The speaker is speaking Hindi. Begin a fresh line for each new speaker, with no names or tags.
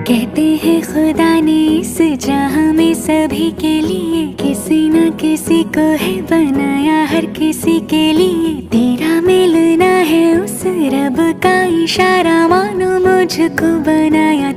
कहते हैं खुदा ने इस जहाँ में सभी के लिए किसी न किसी को है बनाया, हर किसी के लिए। तेरा मिलना है उस रब का इशारा, मानो मुझको बनाया।